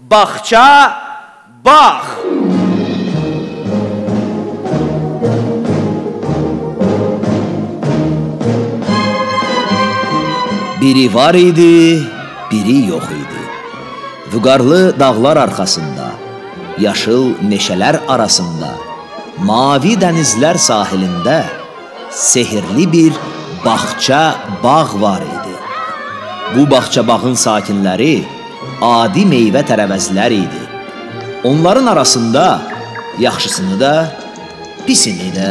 Bağça, bağ. Biri var idi, biri yox idi. Vüqarlı dağlar arxasında, yaşıl meşələr arasında, mavi dənizlər sahilində sehirli bir bağça bağ var idi. Bu bağça bağın sakinləri adi meyvə tərəvəzlər idi. Onların arasında yaxşısını da, pisini də,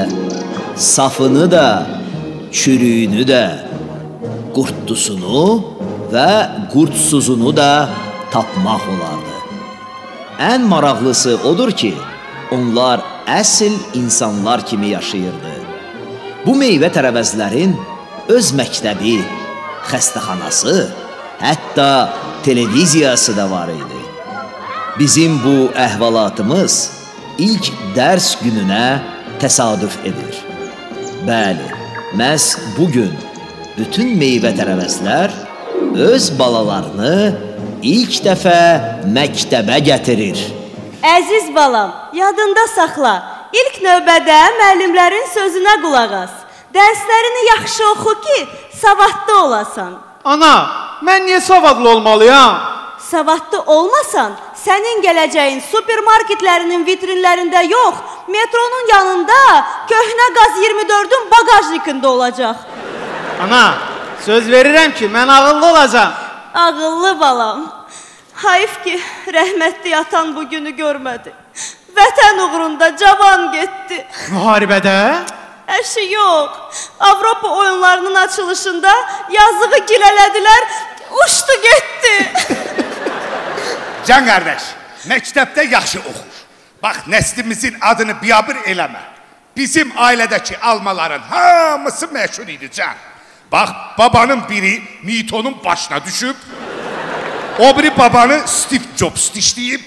safını da, çürüyünü də, qurtdusunu və qurtsuzunu da tapmaq olardı. Ən maraqlısı odur ki, onlar əsl insanlar kimi yaşayırdı. Bu meyvə tərəvəzlərin öz məktəbi, xəstəxanası, hətta televiziyası da var idi. Bizim bu əhvalatımız ilk dərs gününə təsadüf edir. Bəli, məhz bu gün bütün meyvə tərəvəzlər öz balalarını ilk dəfə məktəbə gətirir. Əziz balam, yadında saxla. İlk növbədə müəllimlərin sözünə qulaq as. Dərslərini yaxşı oxu ki, savadlı olasan. Ana, mən niyə savadlı olmalıyam? Savadlı olmasan, sənin gələcəyin supermarketlərinin vitrinlərində yox, metronun yanında köhnə qaz 24-ün bagajnikində olacaq. Ana, söz verirəm ki, mən ağıllı olacağam. Ağıllı balam. Hayf ki, rəhmətli atan bu günü görmədi. Vətən uğrunda cavan getdi. Müharibədə? Əşi yox. Avropa oyunlarının açılışında yazığı gilələdilər, uçdu getdi. Can qardaş, məktəbdə yaxşı oxu. Bax, nəslimizin adını biabır eləmə. Bizim ailədəki almaların hamısı məşhur idi can. Bax, babanın biri Newtonun başına düşüb, o biri babanı Steve Jobs dişləyib.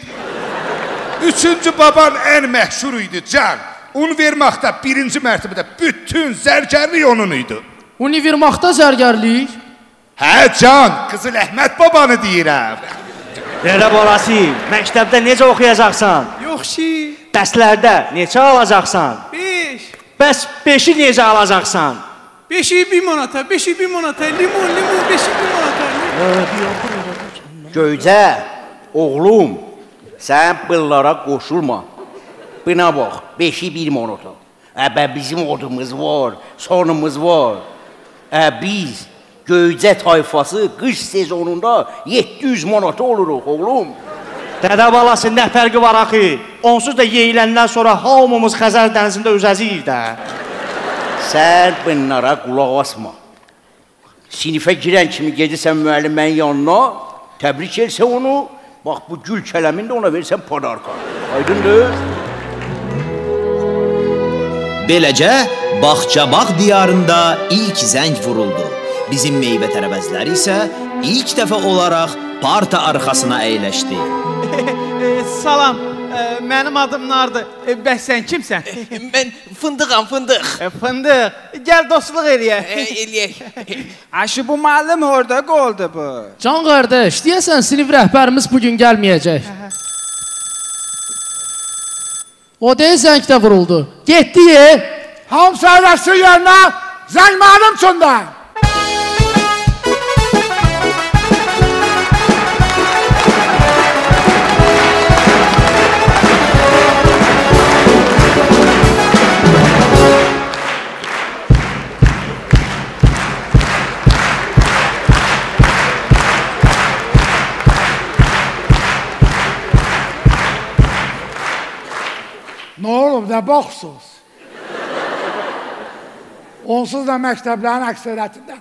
Üçüncü baban ən məşhur idi can. Univermaqda birinci mərtəbədə bütün zərgərlik onun idi. Univermaqda zərgərlik? Hə can, Qızıl Əhməd babanı deyirəm. Elə balası, məktəbdə necə oxuyacaqsan? Yox ki, Dərslərdə neçə alacaqsan? 5. Bəs 5-i necə alacaqsan? 5'i 1 manata, 5'i 1 manata, limon, limon, 5'i 1 manata. Göycə, oğlum, sən bunlara qoşulma. Buna bax, 5-i 1 manata. Əbə bizim odumuz var, sonumuz var. Ə biz Göycə tayfası qış sezonunda 700 manata oluruq oğlum. Dədə balası nə fərqi var axı? Onsuz da yeyiləndən sonra hamımız Xəzər dənizində üzəcəyik də. Sən bunlara qulaq asma. Sinifə girən kimi gedirsən müəllimənin yanına, təbrik etsə onu, bax bu gül kələmini də ona versən padarka. Aydındır? Beləcə Bağçabağ diyarında ilk zəng vuruldu. Bizim meyvə tərəvəzləri isə ilk dəfə olaraq parta arxasına əyləşdi. E, salam, e, mənim adım Nardır. E, bəs sən kimsən? Mən fındıqam, fındıq. Fındıq, gəl dostluq eləyək. eləyək. Aşı bu müəllim orada qaldı bu. Can qardaş, deyəsən sinif rəhbərimiz bu gün gəlməyəcək. O deyə zəng də vuruldu. Getdi. Hamısı əyləşsin yerinə. Zəng müəllim üçündə. Nə olub, nə baxsınız? Onsuz da məktəblərin əksəriyyətində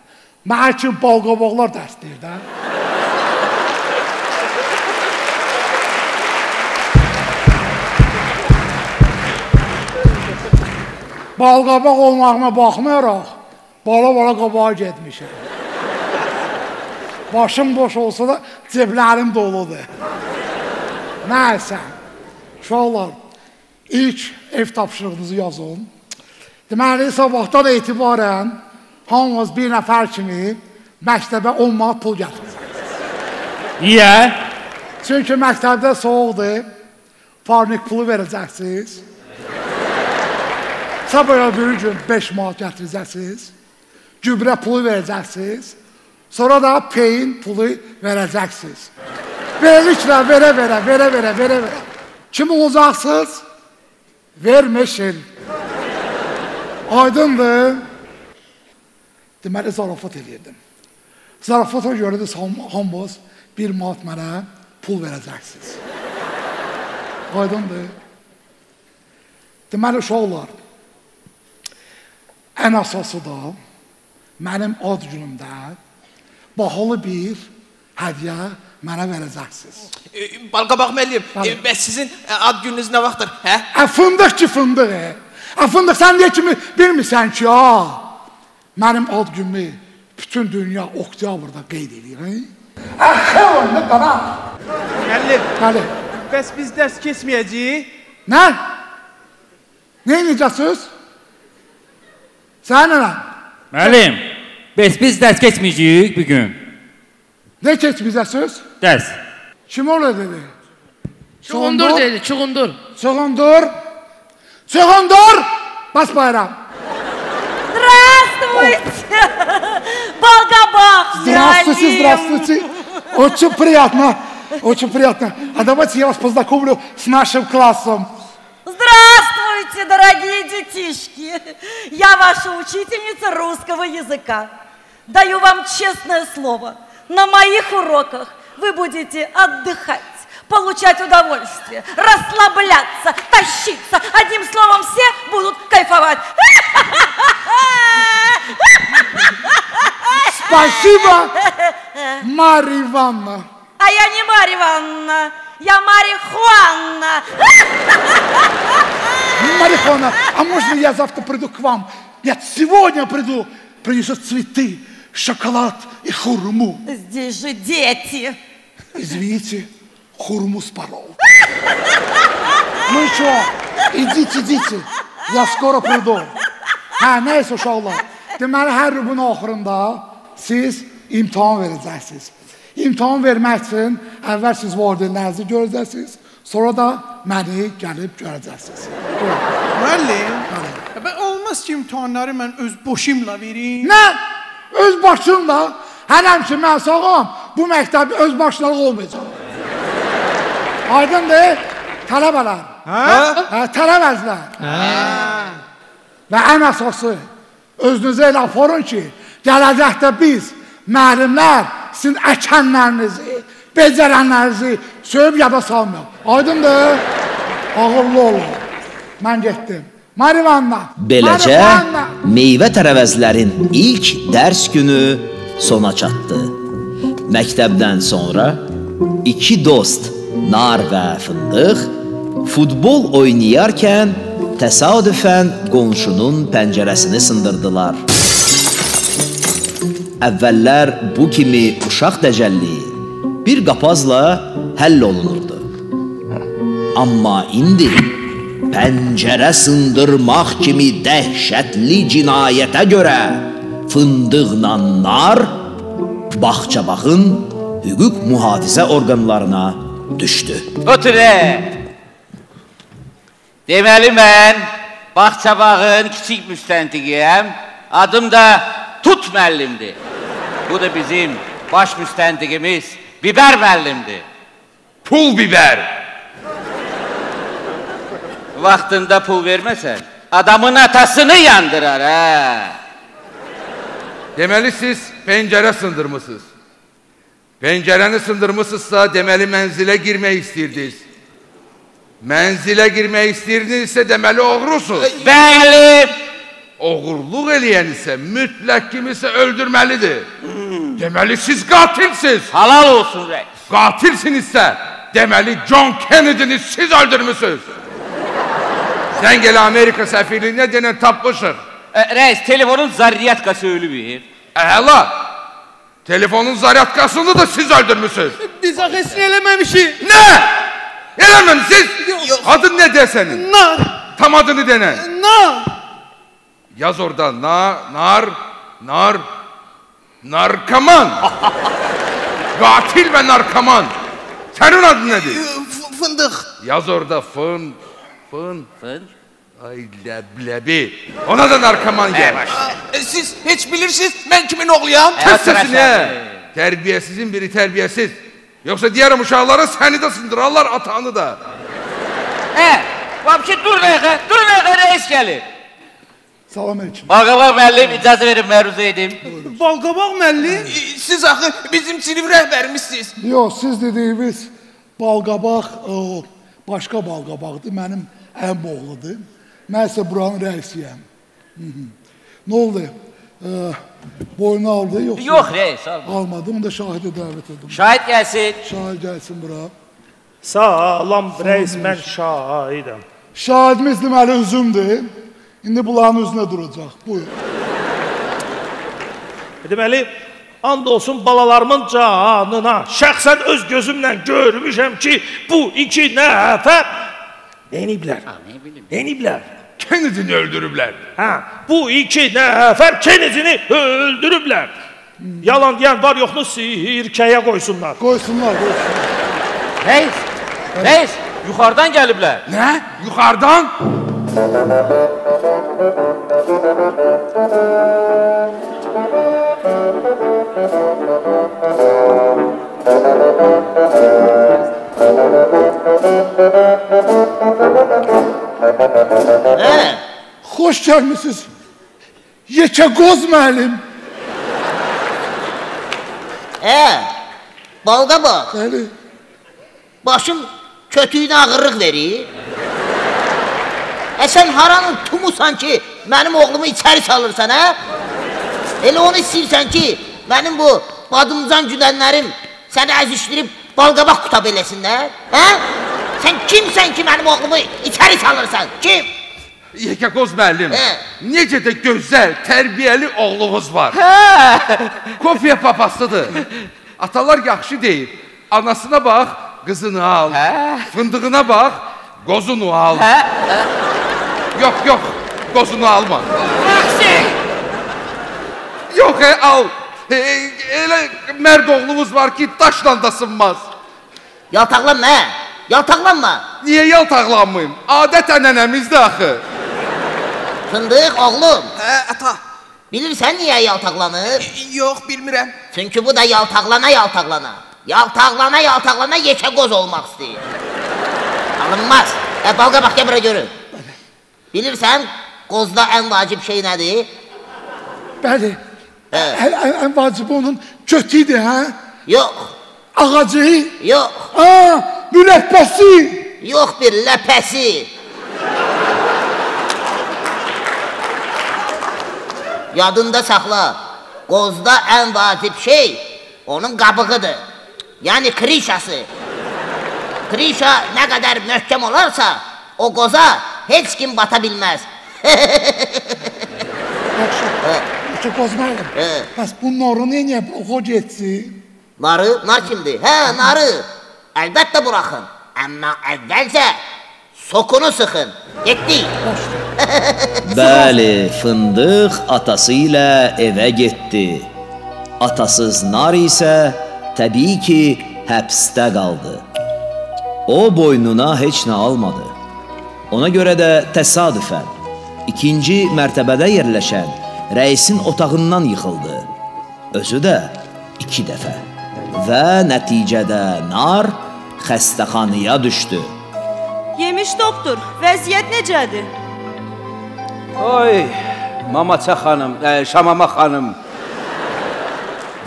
mənə kimi balqabaqlar dərs deyir də. Balqabaq olmağıma baxmayaraq, bala-bala qabağa getmişəm. Başım boş olsa da ceblərim doludur. Nəysə, uşaqlar, ilk ev tapşırığınızı yazın. Deməli, sabahdan etibarən hamımız bir nəfər kimi məktəbə 10 manat pul gətirəcək. Niyə? Çünki məktəbdə soğukdur. Parnik pulu verəcəksiniz. Sabah bir gün 5 manat gətirəcəksiniz. Gübrə pulu verəcəksiniz. Sonra da peyin pulu verəcəksiniz. Beləliklə verə verə, verə verə, verə verə. Kim olacaqsınız? Vermişin. Aydındır. Deməli zarafat edirdim. Zarafata görə də ham- hamınız bir manat mənə pul verəcəksiniz. Aydındır. Deməli uşaqlar, ən əsası da mənim ad günümdə bahalı bir hədiyyə mənə verəcəksiniz. E, Balqabaq müəllim, e, bəs sizin e, ad gününüz nə vaxtdır? Hə? Ə fındıq ki fındıq. e. Ə fındıq sən niyə kimi bilmirsən ki, ha? Mənim ad günümü bütün dünya oktyabrda qeyd edir. Hə? Ə xəvəndə qara. Müəllim, Bəli. bəs biz dərs keçməyəcəyik? Nə? Nə edəcəksiniz? Sən nə? Müəllim, bəs biz dərs keçməyəcəyik bu gün. Nə keçməyəcəksiniz? Kim ola dedi? Çuğundur dedi, çuğundur. Çuğundur. Çuğundur. Bas bayram. Здравствуйте! Болгобах! Здравствуйте, здравствуйте. Очень приятно. Очень приятно. А давайте я вас познакомлю с нашим классом. Здравствуйте, дорогие детишки! Я ваша учительница русского языка. Даю вам честное слово. На моих уроках вы будете отдыхать, получать удовольствие, расслабляться, тащиться. Одним словом, все будут кайфовать. Спасибо, Марья Ивановна. А я не Марья Ивановна, я Марья Хуанна. Марихуана, а можно я завтра приду к вам? Нет, сегодня приду. Принесу цветы, шоколад и хурму. Здесь же дети. Извините, хурму спорол. Ну и что? Идите, идите. Я скоро приду. Hə, nəysə uşaqlar. Deməli, hər rubun axırında siz imtahan verəcəksiniz. İmtahan vermək üçün əvvəl siz valideynlərinizi görəcəksiniz, sonra da məni gəlib görəcəksiniz. Buyurun. Müəllim, bə olmaz ki, imtahanları mən öz boşumla verim. Nə? Öz başınla, hələm ki mən sağam, bu məktəb öz başına olmayacaq. Aydındır? Tələbələr. Hə? Hə, tələbəzlər. Hə. Və ən əsası, özünüzə elə aparın ki, gələcəkdə biz, müəllimlər, sizin əkənlərinizi, becərənlərinizi söyüb yada salmayaq. Aydındır? Ağıllı olun. Mən getdim. Marivanna. Beləcə Marivanna. meyvə tərəvəzlərin ilk dərs günü sona çatdı. Məktəbdən sonra iki dost, Nar və Fındıq futbol oynayarkən təsadüfən qonşunun pəncərəsini sındırdılar. Əvvəllər bu kimi uşaq dəcəlliyi bir qapazla həll olunurdu. Amma indi pəncərə sındırmaq kimi dəhşətli cinayətə görə fındıqla nar Bağçabağın hüquq mühafizə orqanlarına düşdü. Oturə. Deməli mən Bağçabağın kiçik müstəntiqiyəm. Adım da Tut müəllimdir. Bu da bizim baş müstəntiqimiz Biber müəllimdir. Pul biber. vaktinde pul vermesen adamın atasını yandırar ha. Demeli siz pencere sındırmışsınız. Pencereni sındırmışsınızsa demeli menzile girmeyi istirdiniz. Menzile girmeyi istirdinizse demeli oğrusunuz. Bəli. Oğurluq eləyən isə mütləq kimisə öldürməlidir. Hmm. Deməli siz qatilsiniz. Halal olsun rəis. Qatilsinizsə deməli John Kennedy'ni siz öldürmüsünüz. Sən gələ Amerika səfirliyinə denən tapmışıq. Ə, Rəis, telefonun zarriyatkası ölüb. Əla. Telefonun zaryatkasını da siz öldürmüsünüz. Biz axesini eləməmişik. Nə? Eləməmisiniz? Adın nə desənin? Nar, Tam adını denə. nar. Yaz orada na, nar, nar, narkoman. Qatil və narkoman. Sənin adın nədir? F- Fındıq. Yaz orada fın, fın. Fın. Ay ləbləbi. Ona da narkoman gəl. E, Siz heç bilirsiniz mən kimin oğluyam? Kəs səsini. Tərbiyəsizin biri tərbiyəsiz. Yoxsa deyərəm uşaqlara səni də sındırarlar, atanı da. Hə, vəbşi dur dəqiqə, dur dəqiqə reis gəlir. Salam aleyküm. Balqabaq müəllim icazə verin məruzə edim. Balqabaq müəllim. E, Siz axı bizim sinif rəhbərimizsiniz. Yox, siz dediyiniz balqabaq o, başqa balqabaqdır. Mənim əmim oğludur. Mən isə buranın rəisiyəm. Hı -hı. Nə oldu? Ee, boynu aldı yoxsa? Yox reis, alma. Almadı. Onu da şahidi dəvət edim. Şahid gəlsin. Şahid gəlsin bura. Salam reis, mən şahidəm. Şahidimiz deməli üzümdür. İndi bunların üzünə duracaq. Buyur. Deməli, and olsun balalarımın canına. Şəxsən öz gözümlə görmüşəm ki, bu iki nəfər Neyiblər? Neyiblər? Kennedy-ni öldürüblər. Hə, bu iki nəfər Kennedy-ni öldürüblər. Yalan deyən var yoxunu sirkəyə qoysunlar. Qoysunlar, qoysunlar. Reis, reis, yuxarıdan gəliblər. Nə? Yuxarıdan? Hə? Xoş gəlmisiniz. Yekə qoz müəllim. Hə? Balqa bax. Bəli. Başın kötüyünə ağırlıq verir. E sən haranın tumusan ki, mənim oğlumu içəri salırsan, hə? Elə onu istəyirsən ki, mənim bu badımcan güdənlərim səni əzişdirib balqabaq qutab eləsinlər, hə? Sən kimsən ki, mənim oğlumu içəri salırsan? Kim? Yekəqoz müəllim. Hə. Necə də gözəl, tərbiyəli oğlunuz var. Hə. Kofiya papasıdır. Atalar yaxşı deyir. Anasına bax, qızını al. Hə. Fındığına bax, qozunu al. Hə. Yox, yox, qozunu alma. Maxi. Yox, e, al. E, elə mərd oğlumuz var ki, daşla da sınmaz. Yaltaqlanma, hə? Yaltaqlanma. Niyə yaltaqlanmayım? Adət ənənəmizdir axı. Fındıq, oğlum. Hə, ata. Bilirsən niyə yaltaqlanır? E, Yox, bilmirəm. Çünki bu da yaltaqlana yaltaqlana. Yaltaqlana yaltaqlana yekə qoz olmaq istəyir. Alınmaz. E, balqa bax, gəl bura görün. Bilirsən, qozda ən vacib şey nədir? Bəli. Hə. Ən, ən, vacibi onun kötüydü, hə? Yox, Ağacı, yox, ha, mürəbbəsi. yox bir ləpəsi. Yadında saxla. Qozda ən vacib şey onun qabığıdır. Yəni krişası. Krişa nə qədər möhkəm olarsa, o qoza heç kim bata bilməz. Yaxşı. Qoz müəllim. Bəs bu noru neyə oxu getsin? Narı, nar kimdir? Hə, narı. Əlbəttə buraxın. Amma əvvəlcə sokunu sıxın. Getdik. Bəli, fındıq atası ilə evə getdi. Atasız nar isə təbii ki, həbsdə qaldı. O boynuna heç nə almadı. Ona görə də təsadüfən ikinci mərtəbədə yerləşən rəisin otağından yıxıldı. Özü də iki dəfə. Və nəticədə nar xəstəxanaya düşdü. Yemiş doktor, vəziyyət necədir? Oy, Mamaça xanım, ə, Şamama xanım.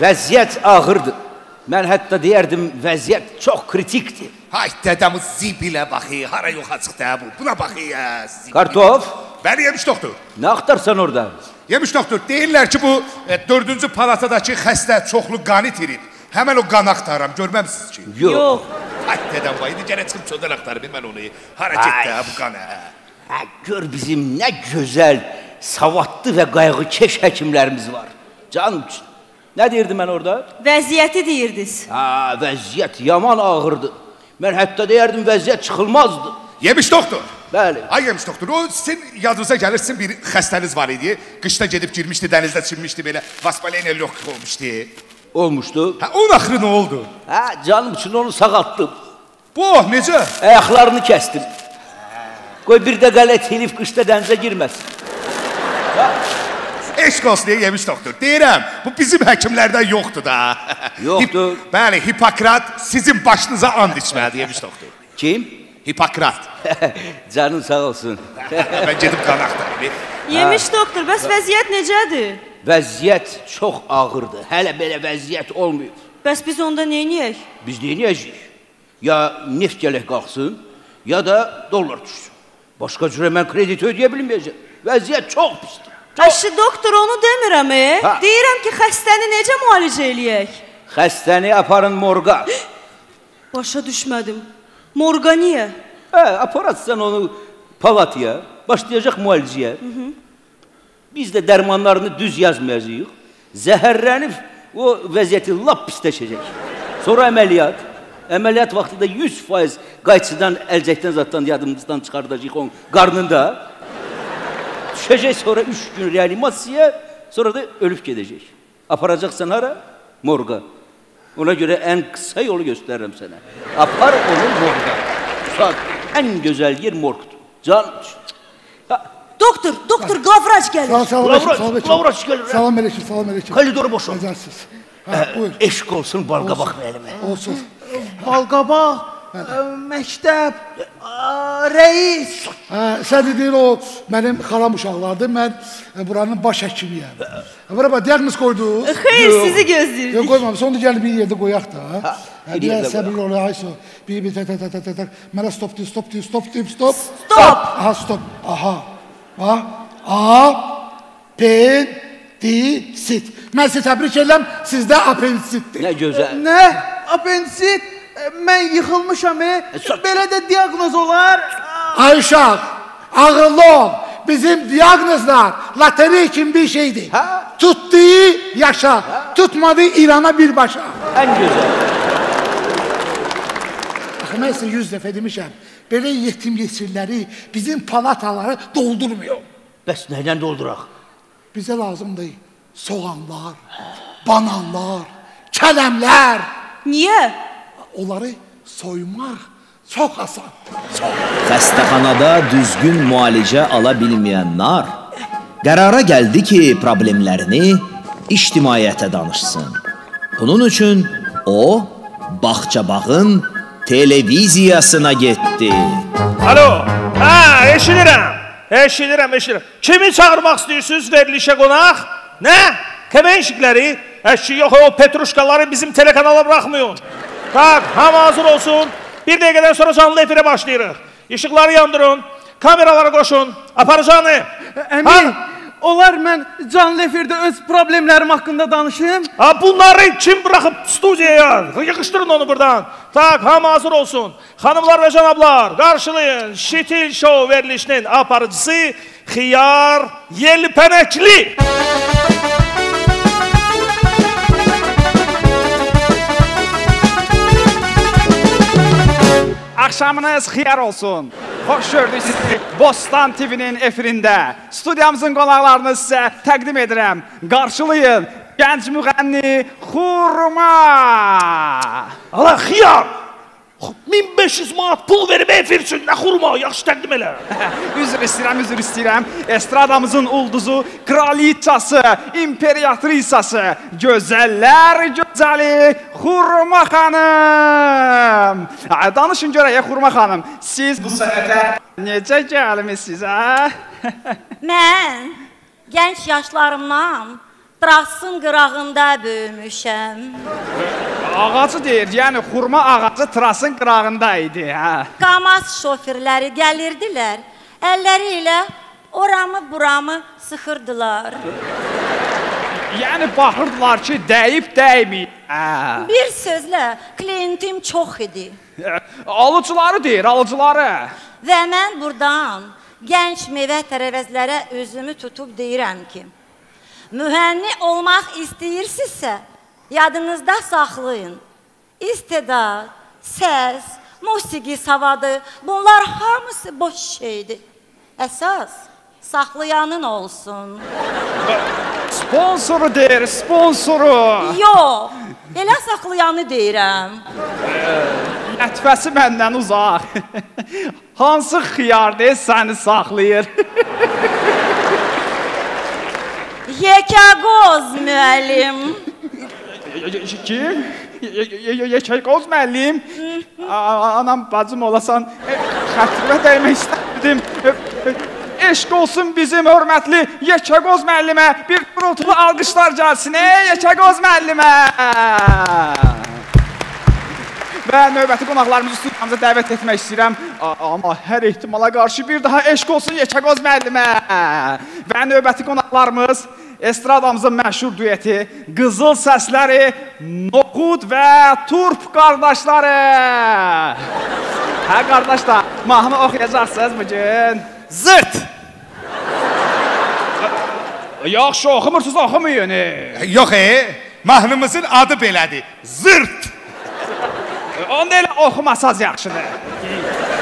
Vəziyyət ağırdır. Mən hətta deyərdim vəziyyət çox kritikdir. Hay dədəmi zibilə baxı, hara yoxa çıxdı bu. Buna baxı ya. zibil. Kartof, Bəli yemiş doktor. nə axtarsan orada? Yemiş doktor, deyirlər ki, bu e, dördüncü palatadakı xəstə çoxlu qan itirib. Həmən o qan axtaram, görməmsiniz ki? Yox. Ay dədəm vay, indi gərək çıxıb çöldən axtarım mən onu. Hara getdi hə bu qan hə? Hə, gör bizim nə gözəl, savadlı və qayğıkeş həkimlərimiz var. Can üçün. Nə deyirdim mən orada? Vəziyyəti deyirdiniz. Ha, vəziyyət yaman ağırdı. Mən hətta deyərdim vəziyyət çıxılmazdı. Yemiş doktor. Bəli. Ay yemiş doktor, o sizin yadınıza gəlir, sizin bir xəstəniz var idi. Qışda gedib girmişdi, dənizdə çimmişdi belə. Vaspaleniya lök olmuşdu. Olmuşdu. Hə, onun axırı nə oldu? Hə, canım üçün onu sağaltdım. Bu, necə? Ayaqlarını kəsdim. Qoy bir də qələt herif qışda dənizə girməsin. Eşq olsun deyə yemiş doktor. Deyirəm, bu bizim həkimlərdən yoxdur da. Yoxdur. Hip, bəli, Hipokrat sizin başınıza and içməlidir yemiş doktor. Kim? Hipokrat. Canın sağ olsun. Mən gedib qan axtarım. Yemiş doktor, bəs vəziyyət necədir? Vəziyyət çox ağırdır. Hələ belə vəziyyət olmayıb. Bəs biz onda nə edək? Biz nə edəcəyik? Ya neft gələk qalxsın, ya da dollar düşsün. Başqa cürə mən kredit ödəyə bilməyəcəm. Vəziyyət çox pisdir. Əşi doktor onu demirəm, e? Ha. Deyirəm ki, xəstəni necə müalicə eləyək? Xəstəni aparın morqa. Başa düşmədim. Morqa niyə? Hə, aparatsan onu palataya, başlayacaq müalicəyə. Biz də dərmanlarını düz yazmayacağıq. Zəhərlənib o vəziyyəti lap pisləşəcək. Sonra əməliyyat. Əməliyyat vaxtında 100% qayçıdan, əlcəkdən zaddan yadımızdan çıxardacağıq onun qarnında. Düşəcək sonra 3 gün reanimasiyaya, sonra da ölüb gedəcək. Aparacaqsan hara? Morqa. Ona görə ən qısa yolu göstərirəm sənə. Apar onu morqa. Uşaq, ən gözəl yer morqdur. Can. Doktor, doktor, qavrac gəlir. Sağ, salam Lavraç, aleyküm, salam aleyküm. Lavraç gəlir? Salam aleyküm, salam aleyküm. Koridoru boşalt. Necəsiz? Hə, buyur. Eşq olsun balqabaq müəllimə. Olsun. Balqabaq, ə, məktəb, ə, rəis. Hə, sən deyir o mənim xalam uşaqlardır. Mən e, buranın baş həkimiyəm. Hə, Bura bax, diaqnoz qoydunuz? Xeyr, sizi gözləyirdik. Yox qoymamışıq. Onu da gəlib bir yerdə qoyaq da. Hə, səbirli ol, ayso. Bir bir tə tə tə tə. Mənə stop stop stop deyir, stop. Stop. Aha, stop. Aha. Bax. A pendisit. Mən sizi təbrik edirəm. Sizdə apendisitdir. Nə gözəl. Nə? Apendisit? Mən yıxılmışam, e? Belə də diaqnoz olar. Ay uşaq, ağıllı ol. Bizim diaqnozlar lotereya kimi bir şeydir. Ha? Tutdu, yaşa. Tutmadı, İrana birbaşa. Ən gözəl. Axı mən sizə 100 dəfə demişəm. Belə yetim yesirləri bizim palataları doldurmuyor. Bəs nəydən dolduraq? Bizə lazımdır soğanlar, bananlar, kələmlər. Niyə? Onları soymaq çox asan. Xəstəxanada düzgün müalicə ala bilməyən nar qərara gəldi ki, problemlərini ictimaiyyətə danışsın. Bunun üçün o Bağçabağın televiziyasına getdi. Alo. Hə, eşidirəm. Eşidirəm, eşidirəm. Kimi çağırmaq istəyirsiniz verilişə qonaq? Nə? Kemenşikləri? Əşki yox, o petruşkaları bizim telekanala buraxmayın. Tak, hamı hazır olsun. Bir dəqiqədən sonra canlı efirə başlayırıq. İşıqları yandırın, kameraları qoşun. Aparıcanı. Əmi, olar mən canlı efirdə öz problemlərim haqqında danışım? Ha bunları kim bırakıp stüdyoya? Yıkıştırın onu buradan. Tak hamı hazır olsun. Hanımlar ve canablar karşılayın. Şitil Show verilişinin aparıcısı Xiyar Yelpenekli. Axşamınız xeyir olsun. Xoş gördük sizi Bostan TV-nin efirində. Studiyamızın qonaqlarını sizə təqdim edirəm. Qarşılayın gənc müğənni Xurma. Allah Xiyar. 1500 manat pul verib efir üçün nə xurma, yaxşı təqdim elə. üzr istəyirəm, üzr istəyirəm. Estradamızın ulduzu, kraliçası, imperyatrisası, gözəllər gözəli Xurma xanım. Ha, Danışın görək Xurma xanım, siz bu sənətə necə gəlmisiniz, hə? Mən gənc yaşlarımdan Trasın qırağında böyümüşəm. Ağacı deyir, yəni xurma ağacı trasın qırağında idi, hə. Qamaz şoferləri gəlirdilər, əlləri ilə oramı buramı sıxırdılar. Yəni baxırdılar ki, dəyib dəyməyib. Hə. Bir sözlə, klientim çox idi. Alıcıları deyir, alıcıları. Və mən burdan gənc meyvə tərəvəzlərə özümü tutub deyirəm ki, mühənni olmaq istəyirsinizsə, yadınızda saxlayın. İstedad, səs, musiqi savadı, bunlar hamısı boş şeydir. Əsas saxlayanın olsun. Sponsoru deyir, sponsoru. Yox, Elə saxlayanı deyirəm. Lətifəsi məndən uzaq. Hansı xiyardır səni saxlayır? Yekəqoz müəllim. Kim? Yekəqoz müəllim. Anam, bacım olasan, xətrinə dəymək istərdim. Eşq olsun bizim hörmətli Yekəqoz müəllimə. Bir gurultulu alqışlar gəlsin. Ey Yekəqoz müəllimə! Və növbəti qonaqlarımızı studiyamıza dəvət etmək istəyirəm. Amma hər ehtimala qarşı bir daha eşq olsun Yekəqoz müəllimə. Və növbəti qonaqlarımız estradamızın məşhur dueti Qızıl səsləri Noxud və Turp qardaşları. Hə qardaşlar, mahnı oxuyacaqsınız bu gün. Zırt. Yaxşı oxumursunuz, oxumayın. Yox, e, mahnımızın adı belədir. Zırt. Onda elə oxumasaz yaxşıdır.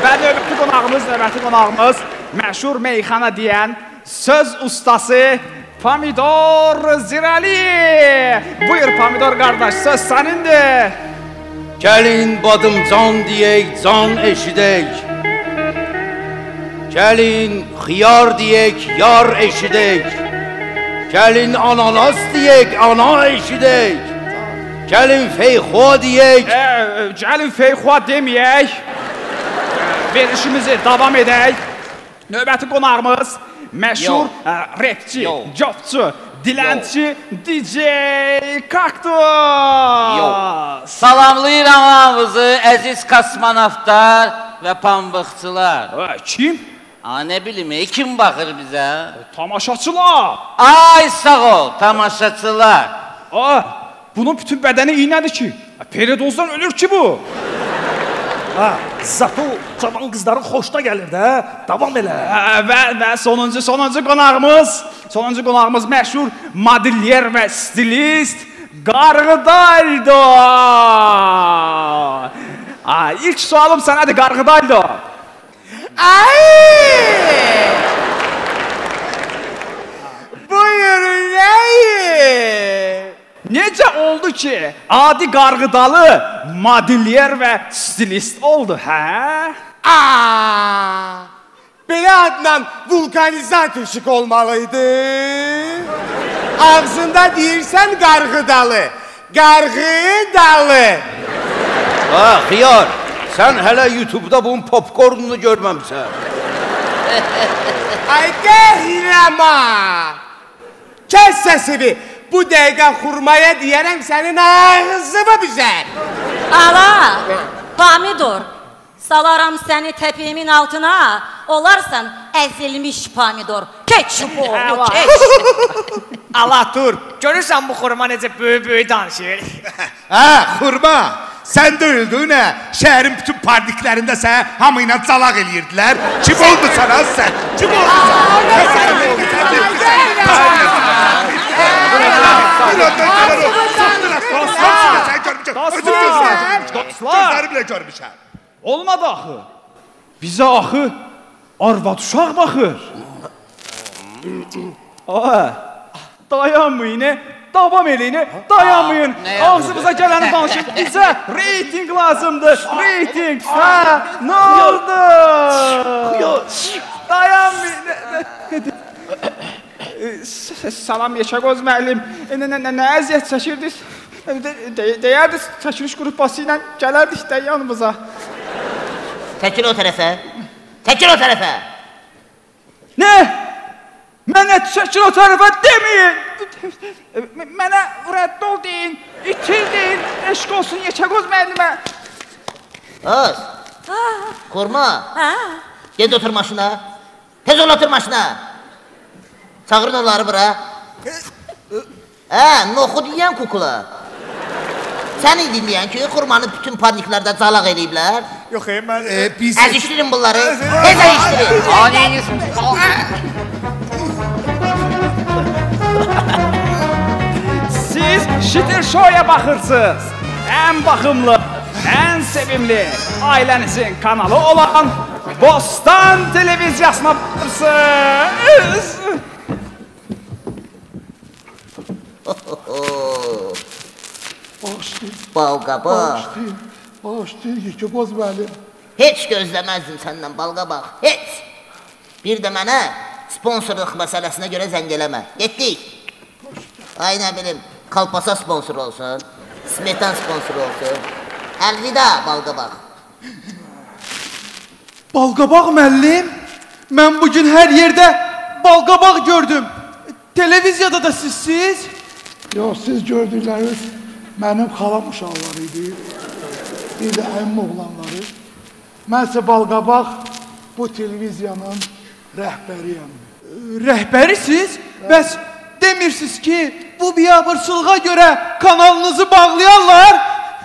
Və növbəti qonağımız, növbəti qonağımız məşhur meyxana deyən söz ustası Pamidor Zirali. Buyur Pamidor kardeş söz senindir. Gelin badım can diyek, can eşidek. Gelin hıyar diyek, yar eşidek. Gelin ananas diyek, ana eşidek. Gelin feyhua diyek. Ee, gelin feyhua demeyek. Ee, verişimizi devam edək. Növbəti qonağımız məşhur rapçi, Yox. copçu, dilənçi DJ Kaktus. Salamlayıram hamınızı, əziz kosmonavtlar və pambıqçılar. Kim? A, nə bilim, e, kim baxır bizə? Tamaşaçılar. Ay, sağ ol, tamaşaçılar. Aa, bunun bütün bədəni iynədir ki. Peridozdan ölür ki bu. Ha, zato cavan qızların xoşuna gəlir də. Davam elə. Ə, Və və sonuncu sonuncu qonağımız, sonuncu qonağımız məşhur modelyer və stilist Qarğıdaldo. Ay, ilk sualım sənədir Qarğıdaldo. Ay! Buyurun nəyi? Necə oldu ki, adi Qarğıdalı modelyer və stilist oldu, hə? Aa! Belə adla vulkanizatorşik olmalıydı. Ağzında deyirsən qarğıdalı. Qarğıdalı. Ha, xiyar, sən hələ YouTube-da bunun popcornunu görməmsən. Ay qəhrəma! Kəs səsini. Bu dəqiqə xurmaya deyərəm sənin ağzını bizər. Ala, pomidor. Salaram səni təpiyimin altına. Olarsan əzilmiş pomidor. Keç bu oğlu, keç. Allah dur. Görürsən bu xurma necə böyük-böyük danışır? Hə, xurma. Sən deyildin nə? Şəhərin bütün partiklərində sənə hamı ilə calaq eləyirdilər. Kim oldu sənə sən? Kim oldu Dostlar, bile görmüşəm. Olmadı axı. Bizə axı arvad uşaq baxır. Aa, dayanmayın, davam eləyin, dayanmayın. Ağzımıza gələni danışın. Bizə reyting lazımdır. Reyting. Hə, nə oldu? Dayanmayın. S- Salam Yeşəqoz müəllim. E, Nə nə nə nə əziyyət çəkirdiniz? E, de- Deyərdiniz çəkiliş qrupası ilə gələrdik də yanımıza. Çəkil o tərəfə. Çəkil o tərəfə. Nə? Mənə çəkil o tərəfə deməyin. Mənə rədd ol deyin. İtirdin. Eşq olsun Yeşəqoz müəllimə. Öz. Korma. Hə? Ged otur maşına. Tez ol otur maşına. Çağırın onları bura. Hə, noxud yeyən kukula. Sən idin deyən ki, xurmanı bütün paniklərdə calaq eləyiblər. Yox, e, mən e, biz Əzişdirin bunları. Tez əzişdirin. Aniyiniz Siz Şitir Show'ya baxırsınız. Ən baxımlı, ən sevimli ailənizin kanalı olan Bostan televiziyasına baxırsınız. Bağışlayın. Balqabaq. Bağışlayın. Bağışlayın Yekə Qoz müəllim. Heç gözləməzdim səndən balqabaq. Heç. Bir də mənə sponsorluq məsələsinə görə zəng eləmə. Getdik. Ay nə bilim, Kalpasa sponsor olsun, Smetan sponsor olsun. Əlvida balqabaq. Balqabaq müəllim, mən bu gün hər yerdə balqabaq gördüm. Televiziyada da sizsiz? Yox, siz gördükləriniz mənim xalam uşaqları idi. Bir də əmim oğlanları. Mən isə Balqabaq bu televiziyanın rəhbəriyəm. Rəhbərisiz? Bəs demirsiniz ki, bu biabırçılığa görə kanalınızı bağlayarlar?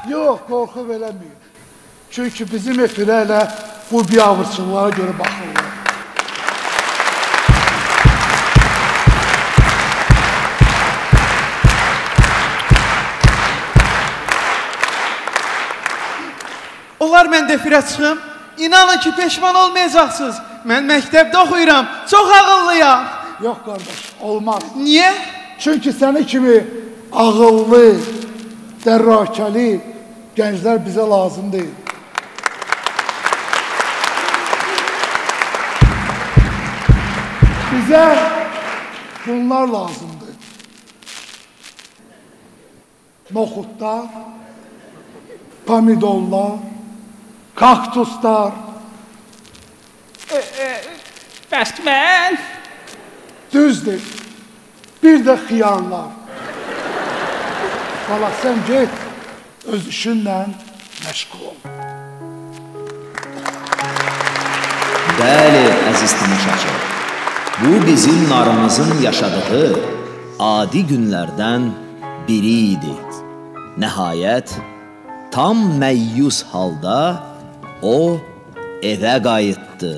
Yox, qorxu eləməyin. Çünki bizim efirə elə bu biabırçılığa görə baxırlar. Olar mən defirə çıxım? İnanın ki, peşman olmayacaqsınız. Mən məktəbdə oxuyuram, çox ağıllıyam. Yox qardaş, olmaz. Niyə? Çünki səni kimi ağıllı, dərrakəli gənclər bizə lazım deyil. Bizə bunlar lazımdır. Noxudlar, pomidorlar, kaktuslar, Bəs mən? düzdür. Bir də xiyarlar. Bala sən get, öz işinlə məşğul ol. Bəli, əziz tamaşaçı. Bu bizim narımızın yaşadığı adi günlərdən biri idi. Nəhayət, tam məyyus halda o evə qayıtdı.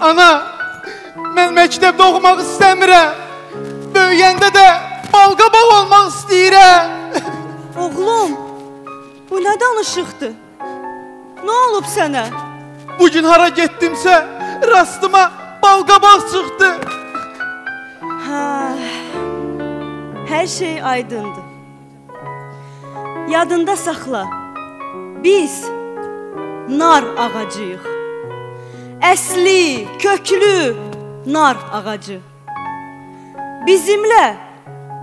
Ana, mən məktəbdə oxumaq istəmirəm. Böyüyəndə də balqabaq olmaq istəyirəm. Oğlum, bu nə danışıqdır? Nə olub sənə? Bu gün hara getdimsə, rastıma balqabaq çıxdı. Hə. Hər şey aydındır. Yadında saxla. Biz nar ağacıyıq. Əsli, köklü nar ağacı. Bizimlə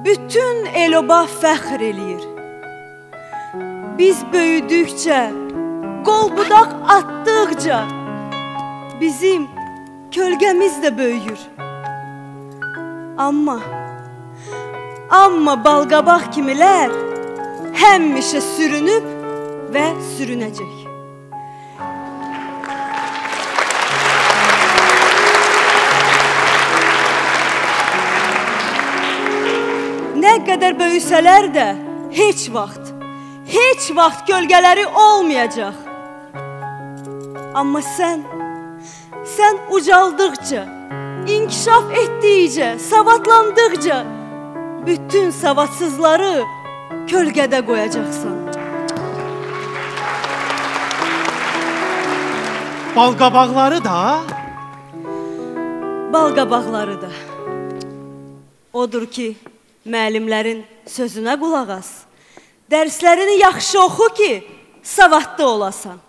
bütün eloba fəxr eləyir. Biz böyüdükcə, qol budaq atdıqca bizim kölgəmiz də böyüyür. Amma amma balqabaq kimilər həmişə sürünüb və sürünəcək. Qədər böyüsələr də heç vaxt, heç vaxt gölgələri olmayacaq. Amma sən, sən ucaldıqca, inkişaf etdikcə, savadlandıqca bütün savadsızları kölgədə qoyacaqsan. Balqabaqları da Balqabaqları da. Odur ki, müəllimlərin sözünə qulaq as. Dərslərini yaxşı oxu ki, savadlı olasan.